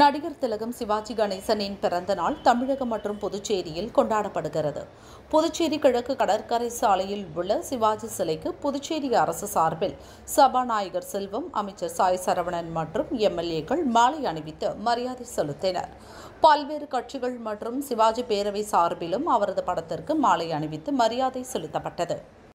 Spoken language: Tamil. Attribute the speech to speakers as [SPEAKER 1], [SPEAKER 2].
[SPEAKER 1] நடிகர் திலகம் சிவாஜி கணேசனின் பிறந்தநாள் தமிழகம் மற்றும் புதுச்சேரியில் கொண்டாடப்படுகிறது. புதுச்சேரி கிழக்கு கடற்கரை சாலையில் உள்ள சிவாஜி சிலைக்கு புதுச்சேரி அரசு சார்பில் சபாநாயகர் செல்வம் அமைச்சர் சாய் சரவணன் மற்றும் எம்எல்ஏக்கள் மாலை அணிவித்து மரியாதை செலுத்தினர். பல்வேறு கட்சிகள் மற்றும் சிவாஜி பேரவை சார்பிலும் அவரது படத்திற்கு மாலை அணிவித்து மரியாதை செலுத்தப்பட்டது.